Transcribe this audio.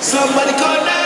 Somebody call now.